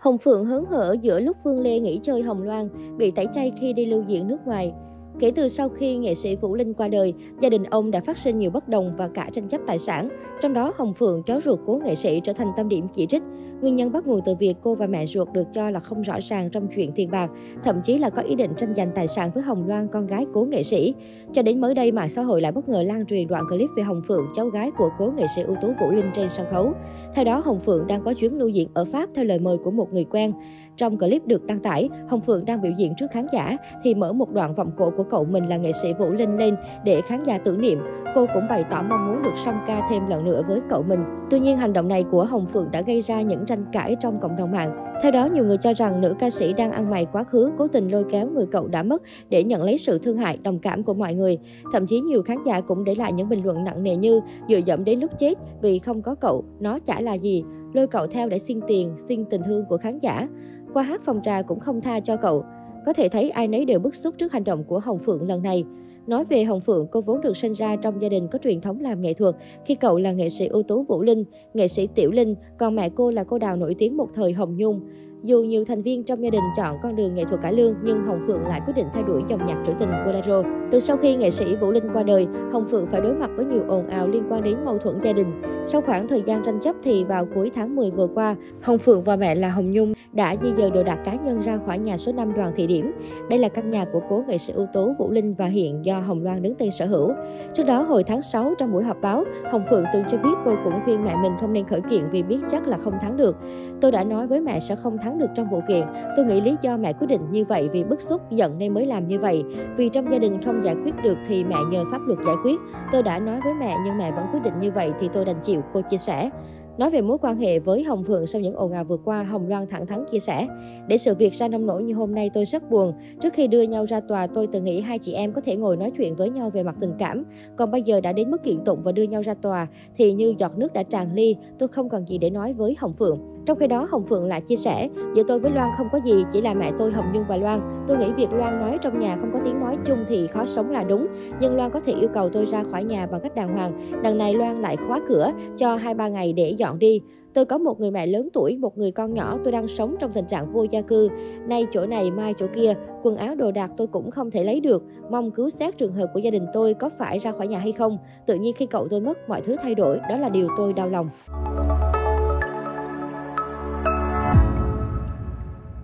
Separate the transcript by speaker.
Speaker 1: Hồng Phượng hớn hở giữa lúc Phương Lê nghỉ chơi Hồng Loan, bị tẩy chay khi đi lưu diễn nước ngoài. Kể từ sau khi nghệ sĩ Vũ Linh qua đời, gia đình ông đã phát sinh nhiều bất đồng và cả tranh chấp tài sản. Trong đó, Hồng Phượng, cháu ruột của nghệ sĩ trở thành tâm điểm chỉ trích. Nguyên nhân bắt nguồn từ việc cô và mẹ ruột được cho là không rõ ràng trong chuyện tiền bạc, thậm chí là có ý định tranh giành tài sản với Hồng Loan, con gái cố nghệ sĩ. Cho đến mới đây, mạng xã hội lại bất ngờ lan truyền đoạn clip về Hồng Phượng, cháu gái của cố nghệ sĩ ưu tú Vũ Linh trên sân khấu. Theo đó, Hồng Phượng đang có chuyến lưu diễn ở Pháp theo lời mời của một người quen. Trong clip được đăng tải, Hồng Phượng đang biểu diễn trước khán giả thì mở một đoạn vọng cổ của cậu mình là nghệ sĩ Vũ Linh lên để khán giả tưởng niệm. Cô cũng bày tỏ mong muốn được song ca thêm lần nữa với cậu mình. Tuy nhiên, hành động này của Hồng Phượng đã gây ra những tranh cãi trong cộng đồng mạng. Theo đó, nhiều người cho rằng nữ ca sĩ đang ăn mày quá khứ, cố tình lôi kéo người cậu đã mất để nhận lấy sự thương hại, đồng cảm của mọi người. Thậm chí nhiều khán giả cũng để lại những bình luận nặng nề như dựa dẫm đến lúc chết vì không có cậu, nó chả là gì, lôi cậu theo để xin tiền, xin tình thương của khán giả. Qua hát phòng trà cũng không tha cho cậu. Có thể thấy ai nấy đều bức xúc trước hành động của Hồng Phượng lần này. Nói về Hồng Phượng, cô vốn được sinh ra trong gia đình có truyền thống làm nghệ thuật, khi cậu là nghệ sĩ ưu tú Vũ Linh, nghệ sĩ Tiểu Linh, còn mẹ cô là cô đào nổi tiếng một thời Hồng Nhung. Dù nhiều thành viên trong gia đình chọn con đường nghệ thuật cải lương, nhưng Hồng Phượng lại quyết định theo đuổi dòng nhạc trữ tình bolero. Từ sau khi nghệ sĩ Vũ Linh qua đời, Hồng Phượng phải đối mặt với nhiều ồn ào liên quan đến mâu thuẫn gia đình. Sau khoảng thời gian tranh chấp thì vào cuối tháng 10 vừa qua, Hồng Phượng và mẹ là Hồng Nhung đã di dời đồ đạc cá nhân ra khỏi nhà số 5 Đoàn Thị Điểm. Đây là căn nhà của cố nghệ sĩ ưu tú Vũ Linh và hiện do Hồng Loan đứng tên sở hữu. Trước đó, hồi tháng 6 trong buổi họp báo, Hồng Phượng từng cho biết cô cũng khuyên mẹ mình không nên khởi kiện vì biết chắc là không thắng được. Tôi đã nói với mẹ sẽ không thắng được trong vụ kiện. Tôi nghĩ lý do mẹ quyết định như vậy vì bức xúc, giận nên mới làm như vậy. Vì trong gia đình không giải quyết được thì mẹ nhờ pháp luật giải quyết. Tôi đã nói với mẹ nhưng mẹ vẫn quyết định như vậy thì tôi đành chịu, cô chia sẻ. Nói về mối quan hệ với Hồng Phượng sau những ồn ào vừa qua, Hồng Loan thẳng thắn chia sẻ. Để sự việc ra nông nổi như hôm nay tôi rất buồn. Trước khi đưa nhau ra tòa, tôi từng nghĩ hai chị em có thể ngồi nói chuyện với nhau về mặt tình cảm. Còn bây giờ đã đến mức kiện tụng và đưa nhau ra tòa, thì như giọt nước đã tràn ly, tôi không còn gì để nói với Hồng Phượng. Trong khi đó, Hồng Phượng lại chia sẻ, giữa tôi với Loan không có gì, chỉ là mẹ tôi Hồng Nhung và Loan. Tôi nghĩ việc Loan nói trong nhà không có tiếng nói chung thì khó sống là đúng, nhưng Loan có thể yêu cầu tôi ra khỏi nhà bằng cách đàng hoàng. Đằng này Loan lại khóa cửa cho 2-3 ngày để dọn đi. Tôi có một người mẹ lớn tuổi, một người con nhỏ, tôi đang sống trong tình trạng vô gia cư. Nay chỗ này, mai chỗ kia, quần áo đồ đạc tôi cũng không thể lấy được. Mong cứu xét trường hợp của gia đình tôi có phải ra khỏi nhà hay không. Tự nhiên khi cậu tôi mất, mọi thứ thay đổi, đó là điều tôi đau lòng.